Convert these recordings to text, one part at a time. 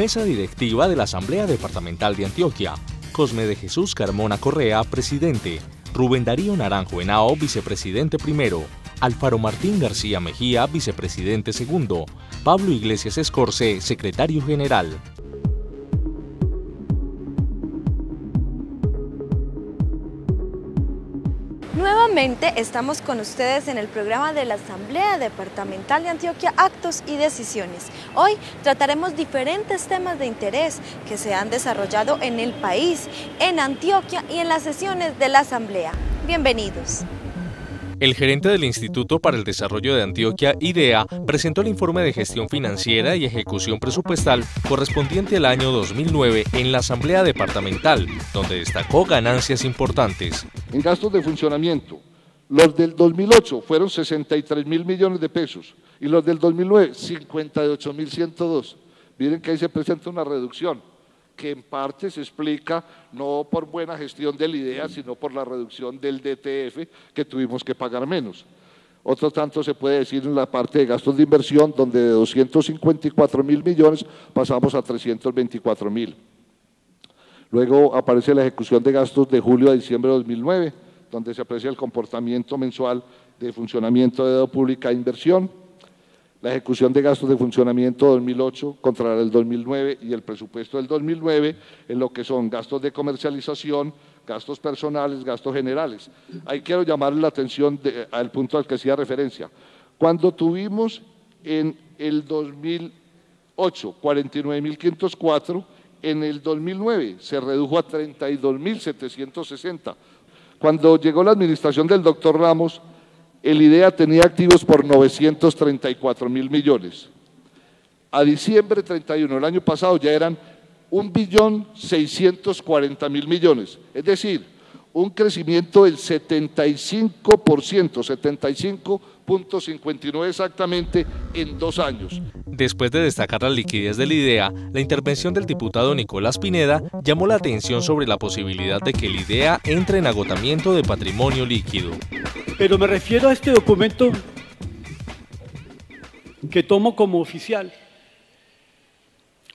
Mesa Directiva de la Asamblea Departamental de Antioquia. Cosme de Jesús Carmona Correa, presidente. Rubén Darío Naranjo Henao, vicepresidente primero. Alfaro Martín García Mejía, vicepresidente segundo. Pablo Iglesias Escorce, secretario general. Nuevamente estamos con ustedes en el programa de la Asamblea Departamental de Antioquia, Actos y Decisiones. Hoy trataremos diferentes temas de interés que se han desarrollado en el país, en Antioquia y en las sesiones de la Asamblea. Bienvenidos. El gerente del Instituto para el Desarrollo de Antioquia, IDEA, presentó el informe de gestión financiera y ejecución presupuestal correspondiente al año 2009 en la Asamblea Departamental, donde destacó ganancias importantes. En gastos de funcionamiento, los del 2008 fueron 63 mil millones de pesos y los del 2009 58 mil 102. Miren que ahí se presenta una reducción que en parte se explica no por buena gestión del IDEA, sino por la reducción del DTF, que tuvimos que pagar menos. Otro tanto se puede decir en la parte de gastos de inversión, donde de 254 mil millones pasamos a 324 mil. Luego aparece la ejecución de gastos de julio a diciembre de 2009, donde se aprecia el comportamiento mensual de funcionamiento de deuda pública e inversión la ejecución de gastos de funcionamiento 2008 contra el 2009 y el presupuesto del 2009 en lo que son gastos de comercialización, gastos personales, gastos generales. Ahí quiero llamar la atención al punto al que hacía referencia. Cuando tuvimos en el 2008 49.504, en el 2009 se redujo a 32.760. Cuando llegó la administración del doctor Ramos, el IDEA tenía activos por 934 mil millones. A diciembre 31 del año pasado ya eran 1.640.000 millones, es decir, un crecimiento del 75%, 75.59 exactamente en dos años. Después de destacar la liquidez de la idea, la intervención del diputado Nicolás Pineda llamó la atención sobre la posibilidad de que la idea entre en agotamiento de patrimonio líquido. Pero me refiero a este documento que tomo como oficial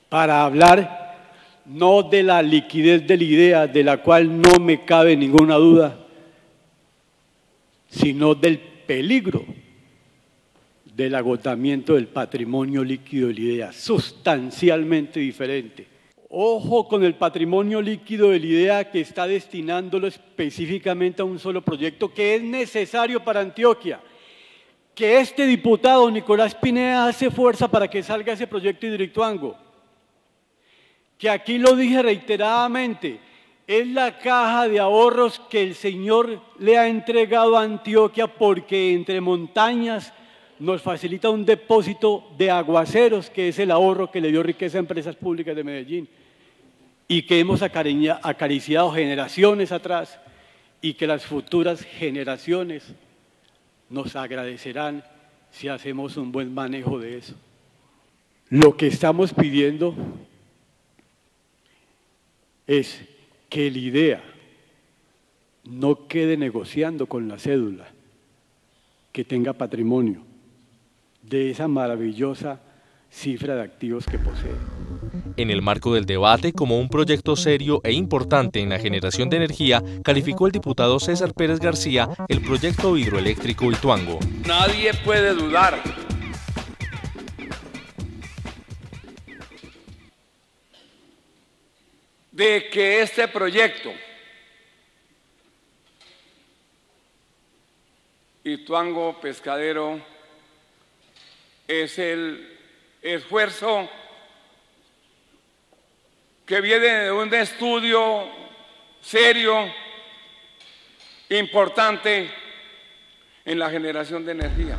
para hablar no de la liquidez de la idea, de la cual no me cabe ninguna duda, sino del peligro del agotamiento del patrimonio líquido de la idea, sustancialmente diferente. Ojo con el patrimonio líquido de la idea que está destinándolo específicamente a un solo proyecto que es necesario para Antioquia. Que este diputado Nicolás Pineda hace fuerza para que salga ese proyecto Hidroituango que aquí lo dije reiteradamente, es la caja de ahorros que el Señor le ha entregado a Antioquia porque entre montañas nos facilita un depósito de aguaceros, que es el ahorro que le dio riqueza a empresas públicas de Medellín y que hemos acariciado generaciones atrás y que las futuras generaciones nos agradecerán si hacemos un buen manejo de eso. Lo que estamos pidiendo es que el IDEA no quede negociando con la cédula, que tenga patrimonio de esa maravillosa cifra de activos que posee. En el marco del debate, como un proyecto serio e importante en la generación de energía, calificó el diputado César Pérez García el proyecto hidroeléctrico Ituango. Nadie puede dudar de que este proyecto Ituango Pescadero es el esfuerzo que viene de un estudio serio, importante en la generación de energía.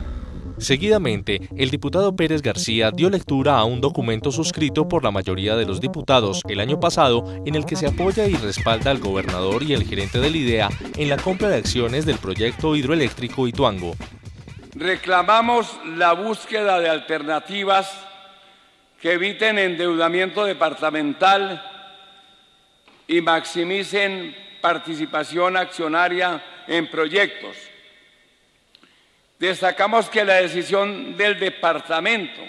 Seguidamente, el diputado Pérez García dio lectura a un documento suscrito por la mayoría de los diputados el año pasado en el que se apoya y respalda al gobernador y el gerente del IDEA en la compra de acciones del proyecto hidroeléctrico Ituango. Reclamamos la búsqueda de alternativas que eviten endeudamiento departamental y maximicen participación accionaria en proyectos. Destacamos que la decisión del departamento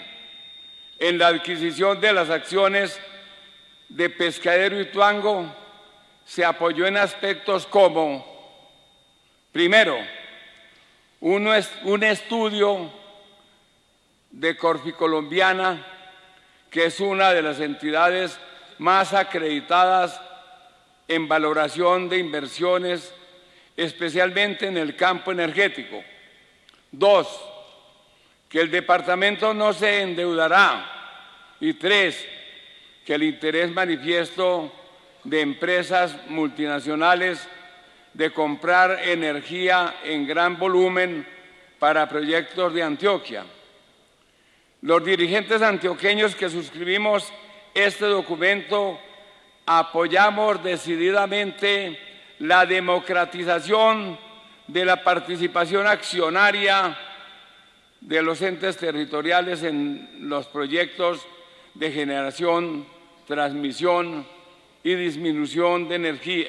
en la adquisición de las acciones de Pescadero y Tuango se apoyó en aspectos como, primero, un estudio de Corficolombiana, que es una de las entidades más acreditadas en valoración de inversiones, especialmente en el campo energético. Dos, que el departamento no se endeudará. Y tres, que el interés manifiesto de empresas multinacionales de comprar energía en gran volumen para proyectos de Antioquia. Los dirigentes antioqueños que suscribimos este documento apoyamos decididamente la democratización de la participación accionaria de los entes territoriales en los proyectos de generación, transmisión y disminución de energía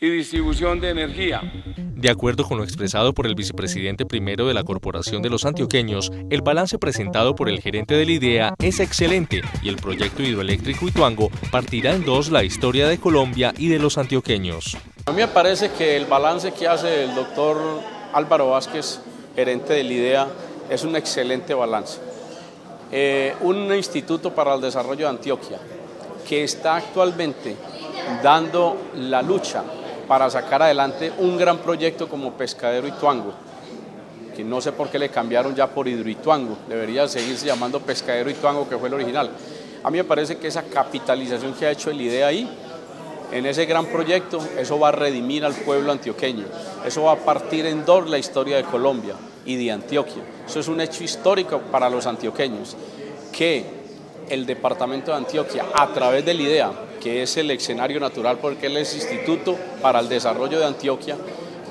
y distribución de energía. De acuerdo con lo expresado por el vicepresidente primero de la Corporación de los Antioqueños, el balance presentado por el gerente de la IDEA es excelente y el proyecto hidroeléctrico Ituango partirá en dos la historia de Colombia y de los antioqueños. A mí me parece que el balance que hace el doctor Álvaro Vázquez, gerente de la IDEA, es un excelente balance. Eh, un instituto para el desarrollo de Antioquia que está actualmente dando la lucha para sacar adelante un gran proyecto como Pescadero Ituango, que no sé por qué le cambiaron ya por Hidroituango, debería seguirse llamando Pescadero Ituango, que fue el original. A mí me parece que esa capitalización que ha hecho el IDEA ahí, en ese gran proyecto, eso va a redimir al pueblo antioqueño, eso va a partir en dos la historia de Colombia y de Antioquia. Eso es un hecho histórico para los antioqueños, que el departamento de Antioquia, a través del IDEA, que es el escenario natural porque es Instituto para el Desarrollo de Antioquia,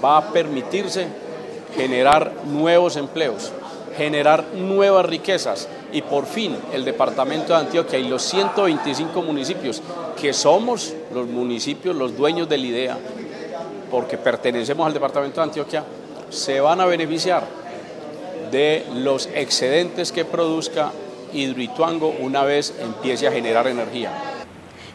va a permitirse generar nuevos empleos, generar nuevas riquezas y por fin el departamento de Antioquia y los 125 municipios que somos los municipios, los dueños de la idea, porque pertenecemos al departamento de Antioquia, se van a beneficiar de los excedentes que produzca Hidroituango una vez empiece a generar energía.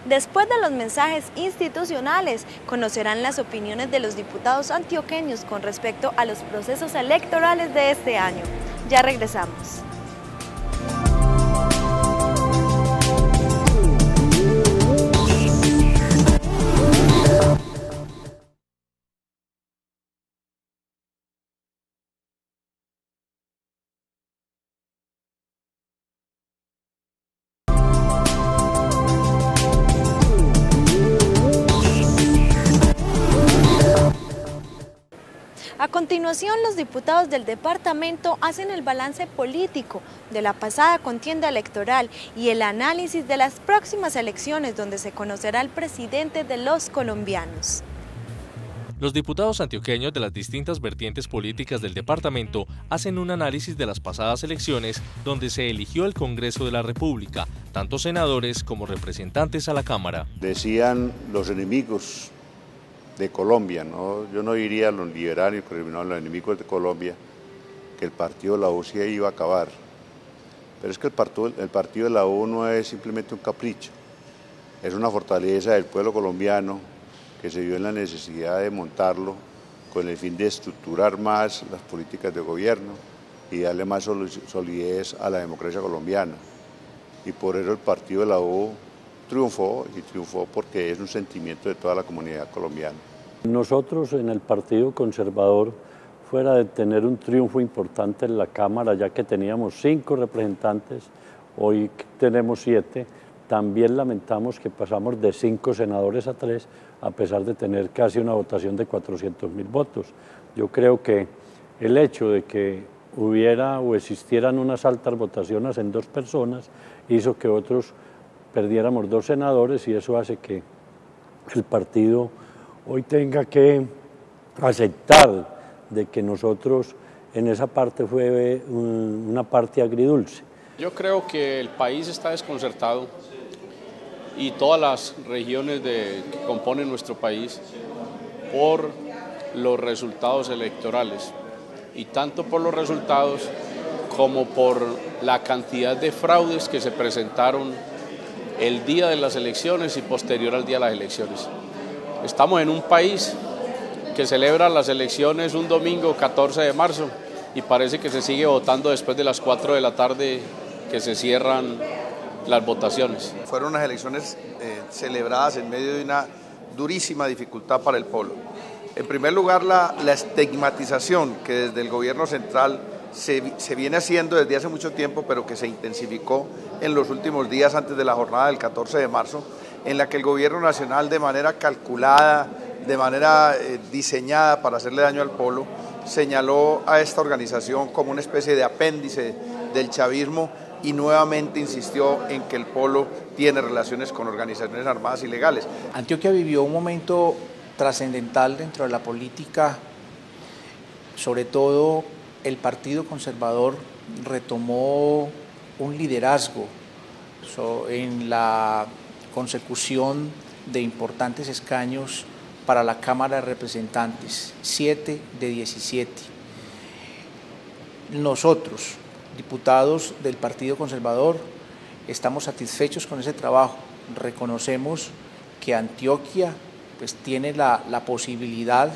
Después de los mensajes institucionales, conocerán las opiniones de los diputados antioqueños con respecto a los procesos electorales de este año. Ya regresamos. A continuación, los diputados del departamento hacen el balance político de la pasada contienda electoral y el análisis de las próximas elecciones donde se conocerá el presidente de los colombianos. Los diputados antioqueños de las distintas vertientes políticas del departamento hacen un análisis de las pasadas elecciones donde se eligió el Congreso de la República, tanto senadores como representantes a la Cámara. Decían los enemigos de Colombia, ¿no? yo no diría a los liberales, a los enemigos de Colombia, que el partido de la U se iba a acabar. Pero es que el partido, el partido de la U no es simplemente un capricho, es una fortaleza del pueblo colombiano que se vio en la necesidad de montarlo con el fin de estructurar más las políticas de gobierno y darle más solidez a la democracia colombiana. Y por eso el partido de la U triunfó y triunfó porque es un sentimiento de toda la comunidad colombiana. Nosotros en el Partido Conservador, fuera de tener un triunfo importante en la Cámara, ya que teníamos cinco representantes, hoy tenemos siete, también lamentamos que pasamos de cinco senadores a tres, a pesar de tener casi una votación de 400 mil votos. Yo creo que el hecho de que hubiera o existieran unas altas votaciones en dos personas hizo que otros perdiéramos dos senadores y eso hace que el partido hoy tenga que aceptar de que nosotros en esa parte fue una parte agridulce. Yo creo que el país está desconcertado y todas las regiones de, que componen nuestro país por los resultados electorales y tanto por los resultados como por la cantidad de fraudes que se presentaron el día de las elecciones y posterior al día de las elecciones. Estamos en un país que celebra las elecciones un domingo 14 de marzo y parece que se sigue votando después de las 4 de la tarde que se cierran las votaciones. Fueron unas elecciones eh, celebradas en medio de una durísima dificultad para el polo. En primer lugar, la, estigmatización que desde el gobierno central se, se, viene haciendo desde hace mucho tiempo, pero que se intensificó en los últimos días antes de la jornada del 14 de marzo, en la que el gobierno nacional de manera calculada, de manera eh, diseñada para hacerle daño al polo, señaló a esta organización como una especie de apéndice del chavismo y nuevamente insistió en que el polo tiene relaciones con organizaciones armadas ilegales. Antioquia vivió un momento trascendental dentro de la política, sobre todo el Partido Conservador retomó un liderazgo en la consecución de importantes escaños para la Cámara de Representantes, 7 de 17. Nosotros, diputados del Partido Conservador, estamos satisfechos con ese trabajo. Reconocemos que Antioquia pues, tiene la, la posibilidad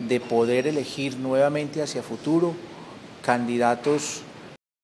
de poder elegir nuevamente hacia futuro candidatos